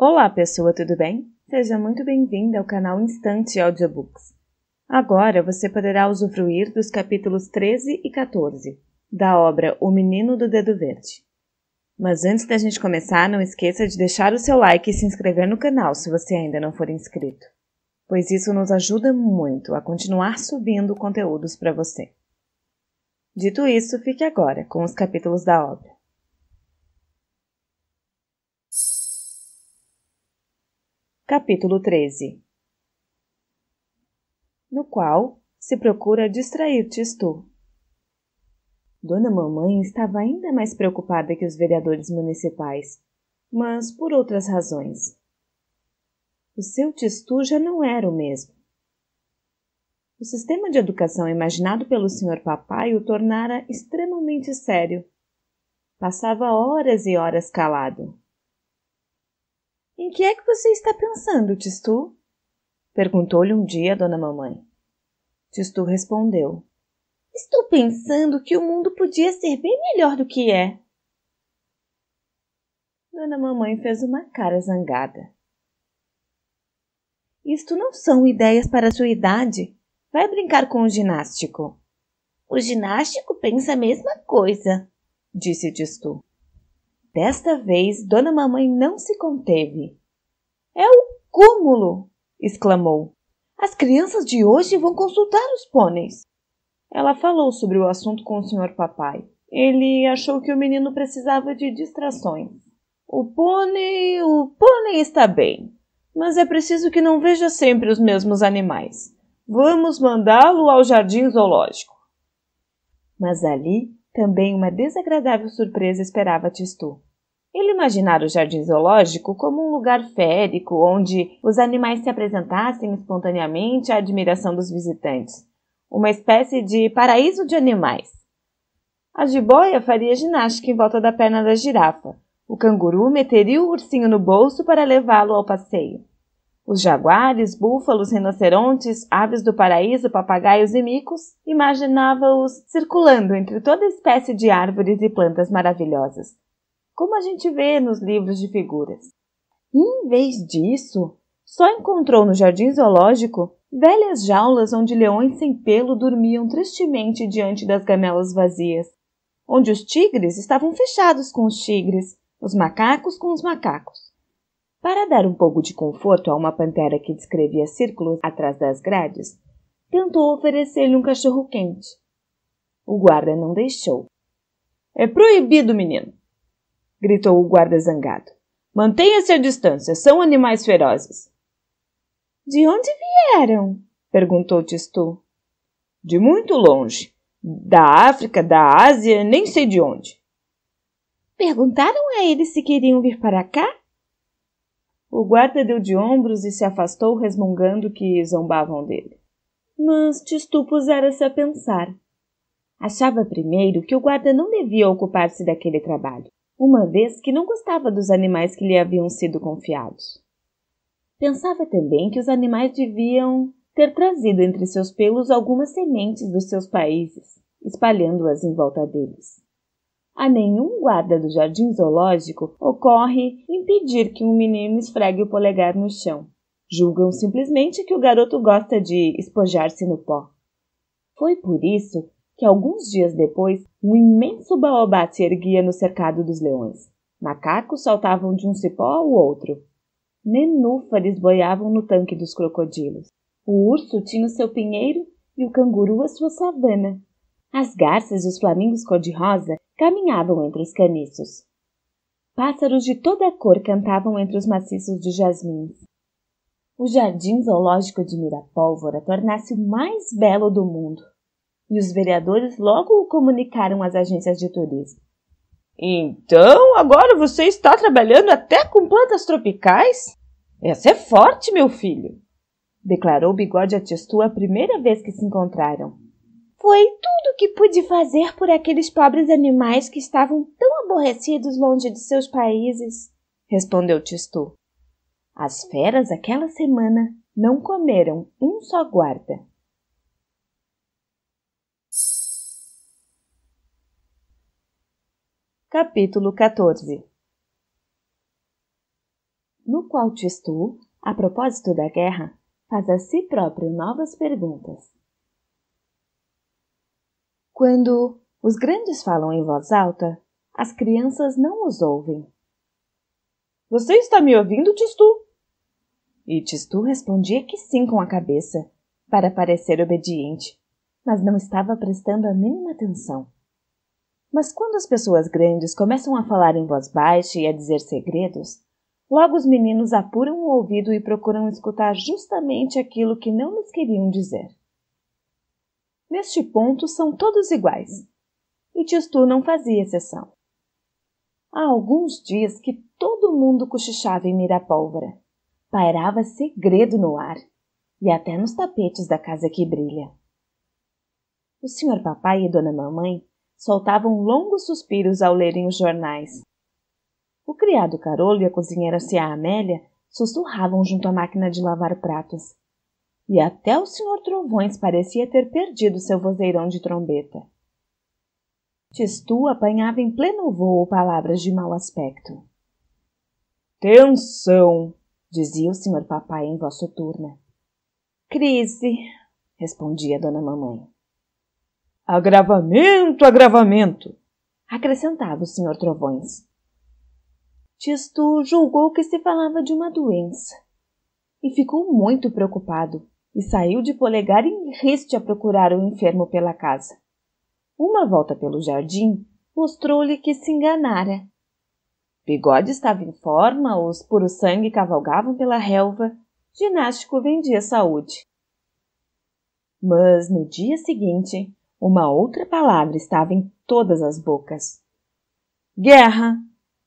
Olá, pessoa, tudo bem? Seja muito bem-vinda ao canal Instante Audiobooks. Agora você poderá usufruir dos capítulos 13 e 14 da obra O Menino do Dedo Verde. Mas antes da gente começar, não esqueça de deixar o seu like e se inscrever no canal se você ainda não for inscrito, pois isso nos ajuda muito a continuar subindo conteúdos para você. Dito isso, fique agora com os capítulos da obra. Capítulo 13 No qual se procura distrair Tistu. Dona Mamãe estava ainda mais preocupada que os vereadores municipais, mas por outras razões. O seu Tistu já não era o mesmo. O sistema de educação imaginado pelo Sr. Papai o tornara extremamente sério. Passava horas e horas calado. Em que é que você está pensando, Tistu? Perguntou-lhe um dia a Dona Mamãe. Tistu respondeu. Estou pensando que o mundo podia ser bem melhor do que é. Dona Mamãe fez uma cara zangada. Isto não são ideias para a sua idade, Vai brincar com o ginástico. O ginástico pensa a mesma coisa, disse Tistu. Desta vez, Dona Mamãe não se conteve. É o cúmulo! exclamou. As crianças de hoje vão consultar os pôneis. Ela falou sobre o assunto com o senhor papai. Ele achou que o menino precisava de distrações. O pônei, o pônei está bem, mas é preciso que não veja sempre os mesmos animais. Vamos mandá-lo ao jardim zoológico. Mas ali também uma desagradável surpresa esperava Tistu. Ele imaginara o jardim zoológico como um lugar férico onde os animais se apresentassem espontaneamente à admiração dos visitantes, uma espécie de paraíso de animais. A jiboia faria ginástica em volta da perna da girafa. O canguru meteria o ursinho no bolso para levá-lo ao passeio. Os jaguares, búfalos, rinocerontes, aves do paraíso, papagaios e micos, imaginava-os circulando entre toda espécie de árvores e plantas maravilhosas, como a gente vê nos livros de figuras. E, em vez disso, só encontrou no jardim zoológico velhas jaulas onde leões sem pelo dormiam tristemente diante das gamelas vazias, onde os tigres estavam fechados com os tigres, os macacos com os macacos para dar um pouco de conforto a uma pantera que descrevia círculos atrás das grades, tentou oferecer-lhe um cachorro quente. O guarda não deixou. É proibido, menino! gritou o guarda zangado. Mantenha-se à distância, são animais ferozes. De onde vieram? perguntou Tistu. De muito longe. Da África, da Ásia, nem sei de onde. Perguntaram a eles se queriam vir para cá? O guarda deu de ombros e se afastou resmungando que zombavam dele. Mas Tistu pusera-se a pensar. Achava primeiro que o guarda não devia ocupar-se daquele trabalho, uma vez que não gostava dos animais que lhe haviam sido confiados. Pensava também que os animais deviam ter trazido entre seus pelos algumas sementes dos seus países, espalhando-as em volta deles a nenhum guarda do jardim zoológico ocorre impedir que um menino esfregue o polegar no chão. Julgam simplesmente que o garoto gosta de espojar-se no pó. Foi por isso que alguns dias depois um imenso baobá se erguia no cercado dos leões. Macacos saltavam de um cipó ao outro. Nenúfares boiavam no tanque dos crocodilos. O urso tinha o seu pinheiro e o canguru a sua savana. As garças e os flamingos cor-de-rosa caminhavam entre os caniços. Pássaros de toda cor cantavam entre os maciços de jasmins. O jardim zoológico de Mirapólvora tornasse o mais belo do mundo, e os vereadores logo o comunicaram às agências de turismo. Então, agora você está trabalhando até com plantas tropicais? Essa é forte, meu filho, declarou Bigode a Testu a primeira vez que se encontraram. Foi tudo o que pude fazer por aqueles pobres animais que estavam tão aborrecidos longe de seus países, respondeu Tistu. As feras aquela semana não comeram um só guarda. Capítulo 14 No qual Tistu, a propósito da guerra, faz a si próprio novas perguntas. Quando os grandes falam em voz alta, as crianças não os ouvem. Você está me ouvindo, Tistu? E Tistu respondia que sim com a cabeça, para parecer obediente, mas não estava prestando a mínima atenção. Mas quando as pessoas grandes começam a falar em voz baixa e a dizer segredos, logo os meninos apuram o ouvido e procuram escutar justamente aquilo que não lhes queriam dizer. Neste ponto são todos iguais, e Tistu não fazia exceção. Há alguns dias que todo mundo cochichava em Mirapólvora. Pairava segredo no ar, e até nos tapetes da casa que brilha. O senhor papai e dona mamãe soltavam longos suspiros ao lerem os jornais. O criado Carolo e a cozinheira Cia Amélia sussurravam junto à máquina de lavar pratos. E até o senhor Trovões parecia ter perdido seu vozeirão de trombeta. Tistu apanhava em pleno voo palavras de mau aspecto. Tensão, dizia o senhor papai em voz soturna. Crise, respondia dona mamãe. Agravamento, agravamento! acrescentava o senhor Trovões. Tisto julgou que se falava de uma doença e ficou muito preocupado e saiu de polegar em riste a procurar o enfermo pela casa. Uma volta pelo jardim mostrou-lhe que se enganara. Bigode estava em forma, os puros sangue cavalgavam pela relva, ginástico vendia saúde. Mas no dia seguinte, uma outra palavra estava em todas as bocas. Guerra!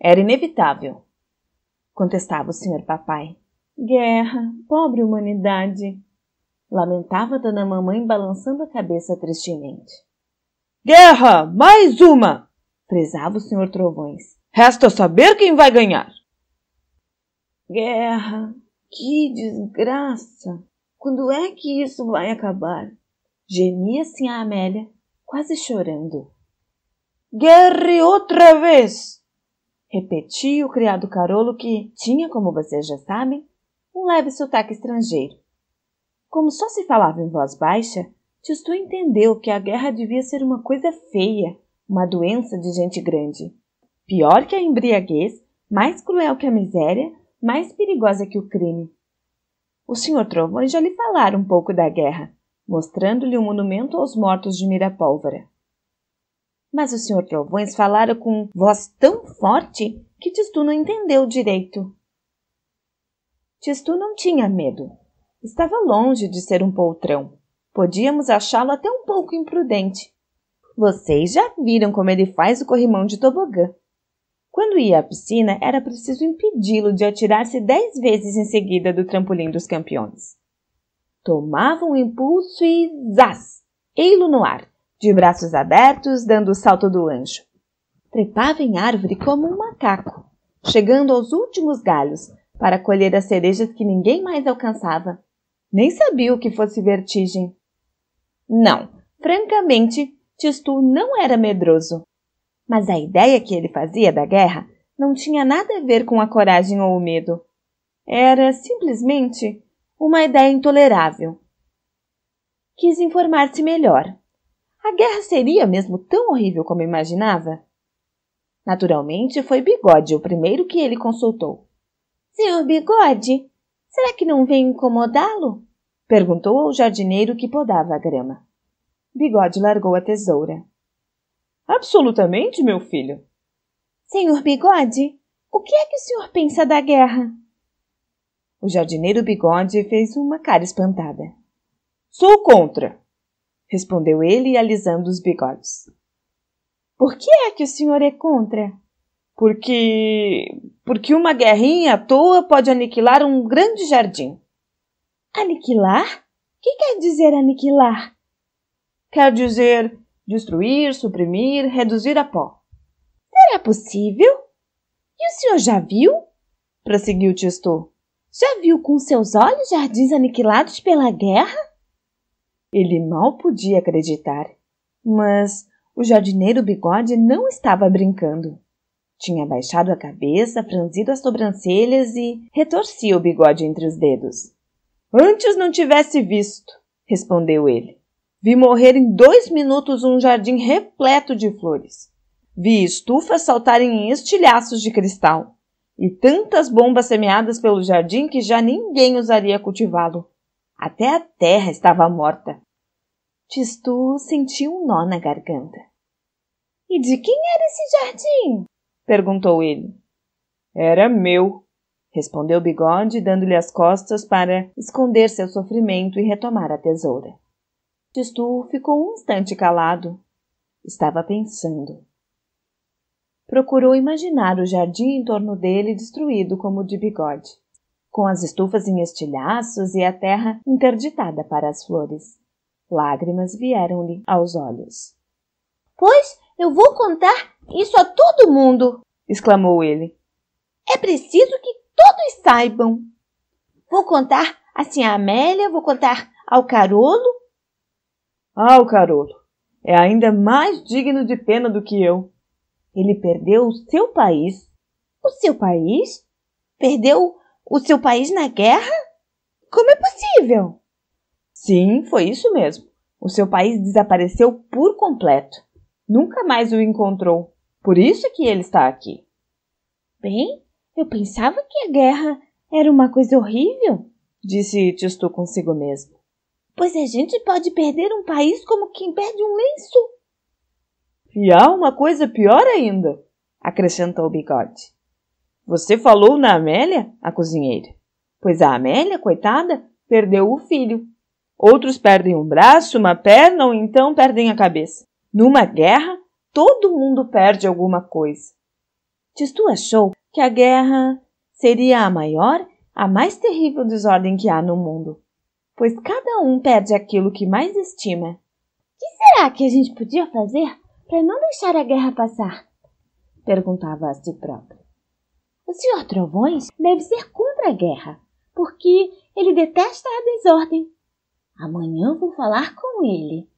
Era inevitável. Contestava o senhor papai. Guerra! Pobre humanidade! Lamentava Dona Mamãe balançando a cabeça tristemente. Guerra! Mais uma! Frisava o senhor Trovões. Resta saber quem vai ganhar. Guerra! Que desgraça! Quando é que isso vai acabar? Gemia-se a Amélia, quase chorando. Guerre outra vez! Repetia o criado Carolo que tinha, como vocês já sabem, um leve sotaque estrangeiro. Como só se falava em voz baixa, Tistu entendeu que a guerra devia ser uma coisa feia, uma doença de gente grande. Pior que a embriaguez, mais cruel que a miséria, mais perigosa que o crime. O senhor Trovões já lhe falara um pouco da guerra, mostrando-lhe um monumento aos mortos de Mirapólvora. Mas o senhor Trovões falara com voz tão forte que Tistu não entendeu direito. Tistu não tinha medo. Estava longe de ser um poltrão. Podíamos achá-lo até um pouco imprudente. Vocês já viram como ele faz o corrimão de tobogã. Quando ia à piscina, era preciso impedi-lo de atirar-se dez vezes em seguida do trampolim dos campeões tomava um impulso e zás! Ei-lo no ar, de braços abertos, dando o salto do anjo. Trepava em árvore como um macaco, chegando aos últimos galhos para colher as cerejas que ninguém mais alcançava. Nem sabia o que fosse vertigem. Não, francamente, Tistu não era medroso. Mas a ideia que ele fazia da guerra não tinha nada a ver com a coragem ou o medo. Era simplesmente uma ideia intolerável. Quis informar-se melhor. A guerra seria mesmo tão horrível como imaginava? Naturalmente, foi Bigode o primeiro que ele consultou. Senhor Bigode, será que não vem incomodá-lo? perguntou ao jardineiro que podava a grama. Bigode largou a tesoura. Absolutamente, meu filho. Senhor Bigode, o que é que o senhor pensa da guerra? O jardineiro Bigode fez uma cara espantada. Sou contra, respondeu ele, alisando os bigodes. Por que é que o senhor é contra? Porque. porque uma guerrinha à toa pode aniquilar um grande jardim. Aniquilar? O que quer dizer aniquilar? Quer dizer destruir, suprimir, reduzir a pó. Será possível? E o senhor já viu? prosseguiu Tistu. Já viu com seus olhos jardins aniquilados pela guerra? Ele mal podia acreditar, mas o jardineiro Bigode não estava brincando. Tinha baixado a cabeça, franzido as sobrancelhas e retorcia o bigode entre os dedos. Antes não tivesse visto, respondeu ele. Vi morrer em dois minutos um jardim repleto de flores. Vi estufas saltarem em estilhaços de cristal e tantas bombas semeadas pelo jardim que já ninguém usaria cultivá-lo. Até a terra estava morta. Tistu sentiu um nó na garganta. E de quem era esse jardim? Perguntou ele. Era meu, respondeu Bigode, dando-lhe as costas para esconder seu sofrimento e retomar a tesoura. Tistu ficou um instante calado. Estava pensando. Procurou imaginar o jardim em torno dele destruído como o de Bigode, com as estufas em estilhaços e a terra interditada para as flores. Lágrimas vieram-lhe aos olhos. Pois eu vou contar isso a todo mundo! exclamou ele. É preciso que todos saibam. Vou contar assim a Amélia, vou contar ao Carolo. Ah, o Carolo é ainda mais digno de pena do que eu. Ele perdeu o seu país. O seu país? Perdeu o seu país na guerra? Como é possível? Sim, foi isso mesmo. O seu país desapareceu por completo. Nunca mais o encontrou. Por isso é que ele está aqui. Bem, eu pensava que a guerra era uma coisa horrível, disse Tistu consigo mesmo. Pois a gente pode perder um país como quem perde um lenço. E há uma coisa pior ainda, acrescentou o bigode. Você falou na Amélia, a cozinheira. Pois a Amélia, coitada, perdeu o filho. Outros perdem um braço, uma perna ou então perdem a cabeça. Numa guerra, todo mundo perde alguma coisa. Tistu achou que a guerra seria a maior, a mais terrível desordem que há no mundo, pois cada um perde aquilo que mais estima. O que será que a gente podia fazer para não deixar a guerra passar? perguntava a si próprio. O Sr. Trovões deve ser contra a guerra, porque ele detesta a desordem. Amanhã vou falar com ele